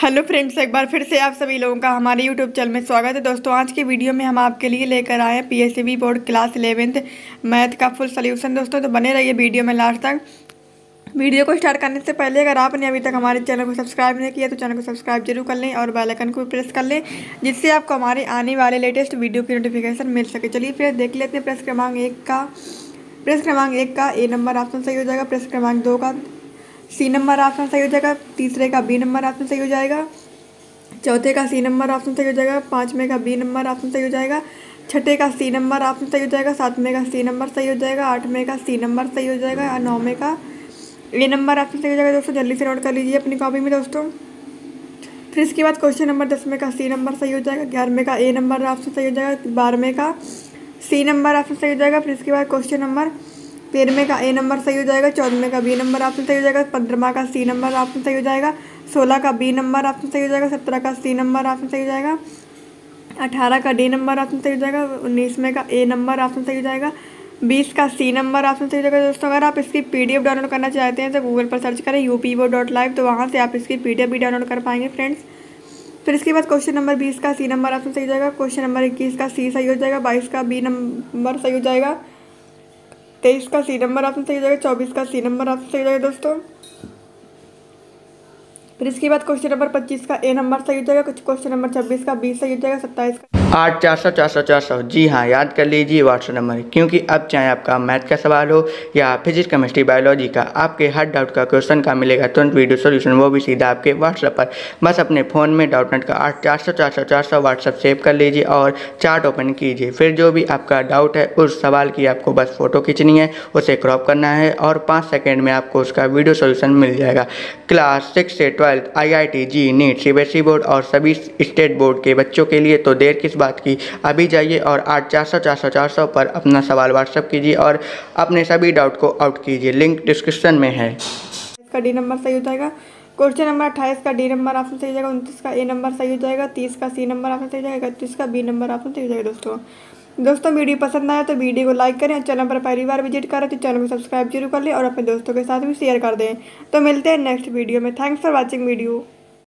Hello friends, एक बार फिर से आप सभी लोगों का हमारे यूट्यूब चैनल में स्वागत है। दोस्तों, आज की वीडियो में हम आपके लिए लेकर आए हैं PSCB board class eleventh math का फुल सोल्यूशन दोस्तों तो बने रहिए वीडियो में लास्ट तक। वीडियो को स्टार्ट करने से पहले अगर आपने अभी तक हमारे चैनल को सब्सक्राइब नहीं किया तो चैनल को सब्सक्राइब ज़रूर कर लें और बेलाइकन को भी प्रेस कर लें, जिससे आपको हमारे आने वाले लेटेस्ट वीडियो की नोटिफिकेशन मिल सके। चलिए फिर देख लेते हैं प्रेस क्रमांक एक का। प्रेस क्रमांक एक का ए नंबर ऑप्शन सही हो जाएगा। प्रेस क्रमांक दो का सी नंबर ऑप्शन सही हो जाएगा तीसरे का बी नंबर ऑप्शन सही हो जाएगा चौथे का सी नंबर ऑप्शन सही हो जाएगा पाँचवें का बी नंबर ऑप्शन सही हो जाएगा छठे का सी नंबर ऑप्शन सही हो जाएगा सातवें का सी नंबर सही हो जाएगा आठवें का सी नंबर सही हो जाएगा और नौवें का ए नंबर ऑप्शन सही हो जाएगा दोस्तों जल्दी से नोट कर लीजिए अपनी कॉपी में दोस्तों फिर इसके बाद क्वेश्चन नंबर दसवें का सी नंबर सही हो जाएगा ग्यारहवें का ए नंबर ऑप्शन सही हो जाएगा बारहवें का सी नंबर ऑप्शन सही हो जाएगा फिर इसके बाद क्वेश्चन नंबर तेरहवें का ए नंबर सही हो जाएगा चौदहवें का बी नंबर ऑप्शन सही हो जाएगा पंद्रहवा का सी नंबर ऑप्शन सही हो जाएगा सोलह का बी नंबर ऑप्शन सही हो जाएगा सत्रह का सी नंबर ऑप्शन सही हो जाएगा अठारह का डी नंबर ऑप्शन सही हो जाएगा उन्नीसवें का ए नंबर ऑप्शन सही हो जाएगा बीस का सी नंबर ऑप्शन सही हो जाएगा दोस्तों अगर आप इसकी पीडीएफ डाउनलोड करना चाहते हैं तो गूगल पर सर्च करें यू पी डॉट लाइव तो वहाँ से आप इसकी पीडीएफ भी डाउनलोड कर पाएँगे फ्रेंड्स फिर इसके बाद क्वेश्चन नंबर बीस का सी नंबर ऑप्शन सही हो जाएगा क्वेश्चन नंबर इक्कीस का सी सही हो जाएगा बाईस का बी नंबर सही हो जाएगा तेईस का सी नंबर ऑप्शन सही हो जाएगा, चौबीस का सी नंबर ऑप्शन सही हो जाएगा दोस्तों। फिर इसके बाद क्वेश्चन नंबर पच्चीस का ए नंबर सही हो जाएगा, कुछ क्वेश्चन नंबर छब्बीस का बी सही हो जाएगा, सत्ताईस का आठ, चार सौ चार सौ चार सौ। जी हाँ याद कर लीजिए व्हाट्सएप नंबर क्योंकि अब चाहे आपका मैथ का सवाल हो या फिजिक्स केमिस्ट्री बायोलॉजी का, आपके हर डाउट का क्वेश्चन का मिलेगा? तुरंत वीडियो सोल्यूशन वो भी सीधा आपके व्हाट्सएप पर। बस अपने फ़ोन में डाउट नेट का आठ, चार सौ चार सौ चार सौ व्हाट्सअप सेव कर लीजिए और चार्ट ओपन कीजिए। फिर जो भी आपका डाउट है, उस सवाल की आपको बस फ़ोटो खींचनी है, उसे क्रॉप करना है और पाँच सेकेंड में आपको उसका वीडियो सोल्यूशन मिल जाएगा। क्लास सिक्स से twelfth I I T JEE NEET C B S E board और सभी स्टेट बोर्ड के बच्चों के लिए तो देर किस बात की। अभी जाइए और आठ चार सौ चार सौ चार सौ पर अपना सवाल व्हाट्सअप कीजिए और अपने सभी डाउट को आउट कीजिए। लिंक डिस्क्रिप्शन में है। इसका डी नंबर सही हो जाएगा। क्वेश्चन नंबर अट्ठाईस का डी नंबर ऑप्शन सही हो जाएगा। उनतीस का ए नंबर सही हो जाएगा। तीस का सी नंबर ऑप्शन सही जाएगा। इकतीस का बी नंबर ऑप्शन सही हो जाएगा दोस्तों। दोस्तों, वीडियो पसंद आया तो वीडियो को लाइक करें चैनल पर पहली बार विज़िट करें तो चैनल को सब्सक्राइब ज़रूर कर लें और अपने दोस्तों के साथ भी शेयर कर दें। तो मिलते हैं नेक्स्ट वीडियो में। Thanks for watching video